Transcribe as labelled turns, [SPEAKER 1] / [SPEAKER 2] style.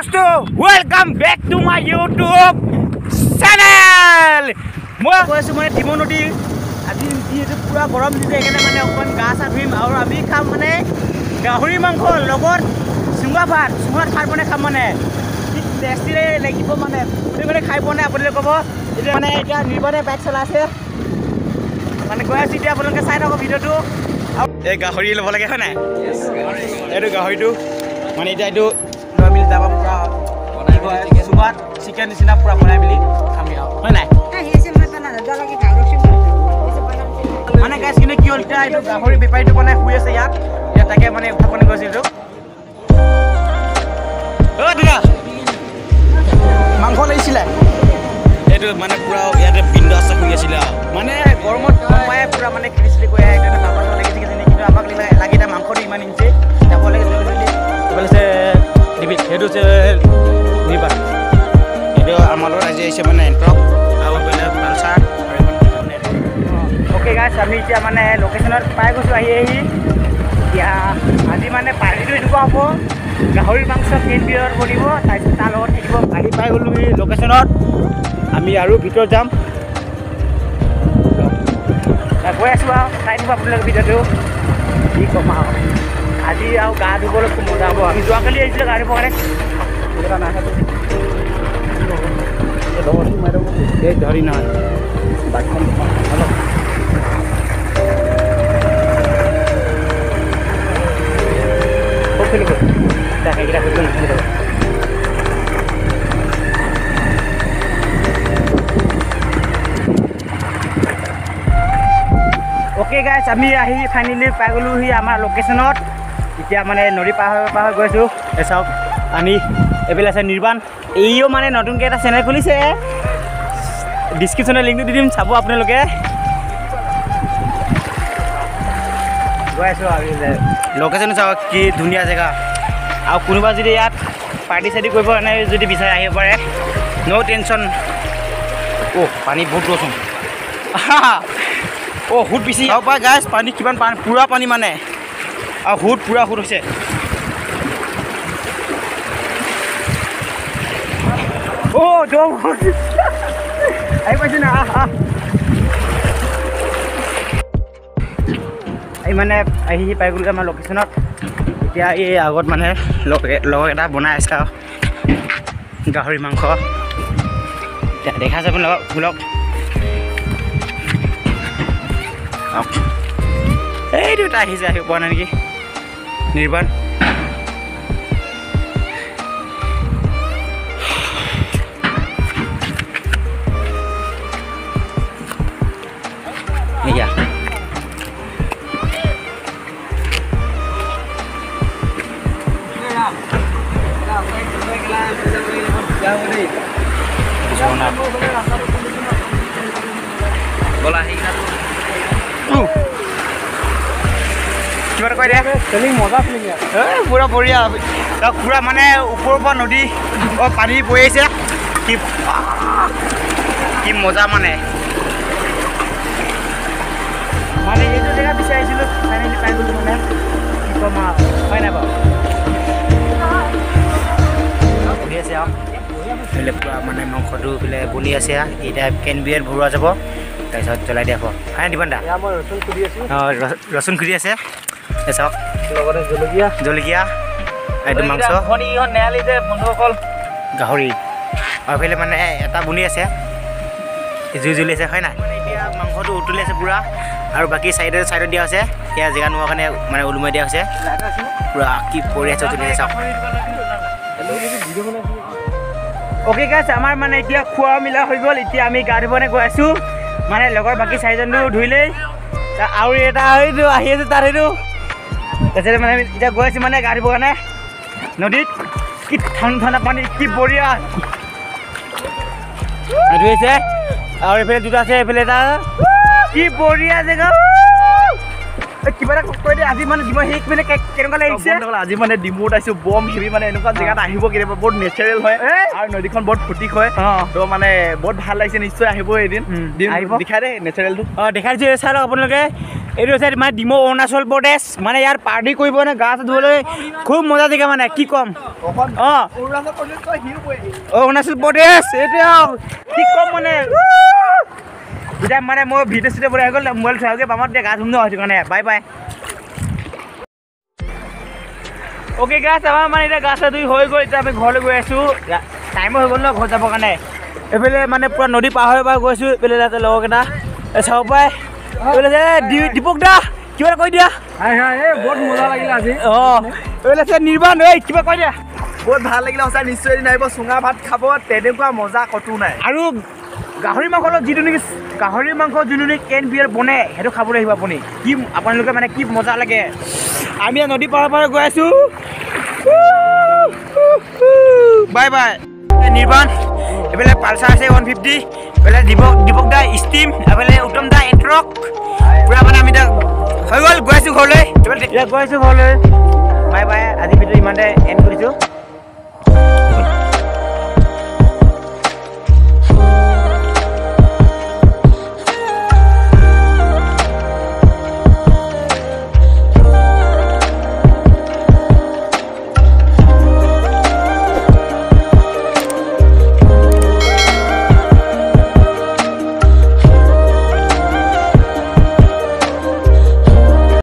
[SPEAKER 1] দোস্তো welcome back to my YouTube channel মই কৈছোঁ মানে ডিমৌ নদী। আজি যিহেতু পূৰা গৰম দিছে সেইকাৰণে মানে অকণমান গা চা ধুইম আৰু আমি খাম মানে গাহৰি মাংস লগত চুঙা ভাত। চুঙাত ভাত বনাই খাম মানে। কি টেষ্টিৰে লাগিব মানে। আপুনি মানে খাই পোৱা নাই আপোনালোকে ক'ব। এতিয়া মানে এতিয়া নিৰ্বাণে বাইক চলাই আছে মানে গৈ আছোঁ এতিয়া আপোনালোকে চাই থাকক ভিডিঅ'টো। এই গাহৰি ল'ব লাগে হয় নাই? এইটো গাহৰিটো। মানে এতিয়া এইটো লৈ মেলি তাৰপৰা পূৰা চুঙাত চিকেন নিচিনা পূৰা বনাই মেলি খামি আৰু। হয় নাই? মানে গাইছ কিন্তু কি হ'ল এতিয়া এইটো গাহৰি বেপাৰীটো মানে শুই আছে ইয়াত। এতিয়া তাকে মানে উত্থাপন কৰিছিল। এইটো অ' দাদা মাংস লাগিছিলে। এইটো মানে পূৰা সেইটো হৈছে নিৰ্বাণ এইটো আমাৰ আজি আহিছে মানে এণ্ট্ৰক আৰু এইফালে পালচাৰ অ'কে গাইছ আমি এতিয়া মানে লোকেশ্যনত পাই গৈছোঁ আহি আহি। এতিয়া আজি মানে পাৰ্টিটো এনেকুৱা হ'ব। গাহৰি মাংস কেন বিয়ৰ কৰিব তাৰপিছত তাৰ লগত থাকিব। আহি পাই গ'লোঁ লোকেশ্যনত আমি আৰু ভিতৰত যাম। গৈ আছোঁ আৰু। চাই দিব আপোনালোকে ভিডিঅ'টো। কি ক'ম আৰু। আজি আৰু গা ধুবলৈ খুব মজা হ'ব। আমি যোৱাকালি আহিছিলোঁ গা ধুবৰ কাৰণে। কেতিয়াবা নাথাকোঁ এই ধৰি নহয়। বাইকখন অলপ খুব খেলিব? তাক এইকেইটা খুব খেলিব অ'কে গাইছ আমি আহি ফাইনেলি পাই গ'লোহি আমাৰ লোকেশ্যনত এতিয়া মানে নদী পাৰ হৈ গৈছোঁ। চাওক আমি এইফালে আছে নিৰ্বাণ। এইও মানে নতুনকৈ এটা চেনেল খুলিছে। ডিছক্ৰিপশ্যনত লিংকটো দি দিম চাব আপোনালোকে। গৈ আছোঁ লোকেশ্যন চাওক কি ধুনীয়া জেগা। আৰু কোনোবা যদি ইয়াত পাৰ্টি চাৰ্টি কৰিব কাৰণে যদি বিচাৰে আহিব পাৰে। ন' টেনশ্যন অ' পানী বহুত গৈছোঁ অ' সুত বেছি আৰু গাইছ পানী কিমান পানী পূৰা পানী মানে। আৰু সুত পূৰা সুত হৈছে আহি পাইছোঁ না আহ মানে আহি পাই গ'লোগৈ আমাৰ লোকেশ্যনত এতিয়া এই আগত মানে লগ এটা বনাই আছে আৰু গাহৰি মাংস এতিয়া দেখাইছে আপোনালোকক বোলক এইটো এটা আহিছে আহি পোৱা নাই নেকি নিৰ্বাণ এয়া কিবা এটা কৈ দিয়া
[SPEAKER 2] মজা ফিলিং
[SPEAKER 1] এই পূৰা বঢ়িয়া। পূৰা মানে ওপৰৰ পৰা নদী পানী বৈ আহিছে। কি কি মজা মানে। মানে এইটো জেগা বিচাৰিছিলোঁ ফাইনেলি পাই গ'লোঁ মানে কি ক'ম আৰু হয় নাই বাৰু? বহি আছে আৰু। এইফালে পূৰা মানে মাংসটো এইফালে বনি আছে আৰু। এতিয়া কেন বিয়েৰ ভৰোৱা যাব। তাৰপিছত জ্বলাই দিয়া হ'ব। হয় দিবান দা
[SPEAKER 2] ৰচুন খুলি আছোঁ।
[SPEAKER 1] ৰচুন খুলি আছে। চাওক
[SPEAKER 2] লগতে জলকীয়া।
[SPEAKER 1] জলকীয়া এইটো মাংস।
[SPEAKER 2] নেৰালি যে বন্ধুসকল।
[SPEAKER 1] গাহৰি। আৰু এইফালে মানে এটা বনি আছে। জুই জ্বলি আছে হয় নাই? এতিয়া মাংসটো উতলি আছে পূৰা। আৰু বাকী চাইডে চাইডত দিয়া হৈছে। সেয়া জেগা নোহোৱাৰ কাৰণে মানে ওলোমাই দিয়া হৈছে। পূৰা কি পৰি আছে উতলি আছে চাওক। অ'কে গাইছ আমাৰ মানে এতিয়া খোৱা মিলা হৈ গ'ল। এতিয়া আমি গা ধুবলৈ গৈ আছোঁ। মানে লগৰ বাকী চাৰিজনটো ধুইলেই তা- আৰু এটা এইটো আহি আছে তাত সেইটো তাৰপিছতে মানে আমি এতিয়া গৈ আছোঁ মানে গা ধুবৰ কাৰণে। নদীত কি ঠাণ্ডা ঠাণ্ডা পানী কি বঢ়িয়া। ধুইছে আৰু এইফালে দুটা আছে এইফালে এটা। কি বঢ়িয়া জেগা। কিবা এটা কৈ দিয়ে আজি মানে জীৱন সেই মানে কেনেকুৱা লাগিছে?
[SPEAKER 2] আজি মানে ডিমুত আহিছোঁ বম হেভি মানে এনেকুৱা জেগাত আহিব কেতিয়াবা বহুত নেচাৰেল হয়। আৰু নদীখন বহুত ফূৰ্তি হয়। তো মানে বহুত ভাল লাগিছে নিশ্চয় আহিব এদিন।
[SPEAKER 1] আহিব।
[SPEAKER 2] দেখাই দে নেচাৰেলটো
[SPEAKER 1] অঁ দেখাই দিছোঁ চাই লওক আপোনালোকে। এইটো হৈছে মানে ডিমৌ অৰুণাচল প্ৰদেশ। মানে ইয়াৰ পাৰ্টি কৰিব মানে গা চা ধুবলৈ? খুব মজা জেগা মানে কি ক'ম? অঁ।
[SPEAKER 2] অৰুণাচল প্ৰদেশ পৰি
[SPEAKER 1] আৰু কি ক'ম মানে? এতিয়া মানে মই ভিডিঅ' চিডিঅ' বনাই গ'ল মোবাইল চাওঁগৈ পামত এতিয়া গা ধুম ন সেইটো কাৰণে। Bye bye. অ'কে গাছ আমাৰ মানে এতিয়া গা চা ধুই হৈ গ'ল এতিয়া আমি ঘৰলৈ গৈ আছোঁ। টাইমো হৈ গ'ল ন ঘৰত যাবৰ কাৰণে। এইফালে মানে পূৰা নদী পাৰ হৈ পাৰ গৈছোঁ এইফালে তাতে লগৰকেইটা চাব পাই। দী- দীপক দা কিবা এটা কৈ দিয়া
[SPEAKER 2] হাই হাই এই বহুত মজা লাগিলে আজি
[SPEAKER 1] অঁ এইফালে আছে নিৰ্বাণ ঐ কিবা কৈ দিয়া
[SPEAKER 2] বহুত ভাল লাগিলে সঁচাই নিশ্চয় এদিন আহিব চুঙা ভাত খাব তেনেকুৱা মজা ক'তো নাই
[SPEAKER 1] আৰু গাহৰি মাংস যিটো নেকি গাহৰি মাংস যোনটো নেকি কেন বিয়েৰ বনে সেইটো খাবলৈ আহিব আপুনি কি আপোনালোকে মানে কি মজা লাগে আমি নদী পাৰ পাৰ গৈ আছোঁ বাই বাই নিৰ্বাণ এইফালে পালচাৰ আছে ওৱান ফিফটি এইফালে দীপক দীপক দা ষ্টিম এইফালে উত্তম দা এণ্ট্ৰক পূৰা মানে আমি এতিয়া হৈ গ'ল গৈ আছোঁ ঘৰলৈ। এইফালে গৈ আছোঁ ঘৰলৈ। বাই বাই আজি ভিডিঅ' ইমানতে এণ্ড কৰিছোঁ।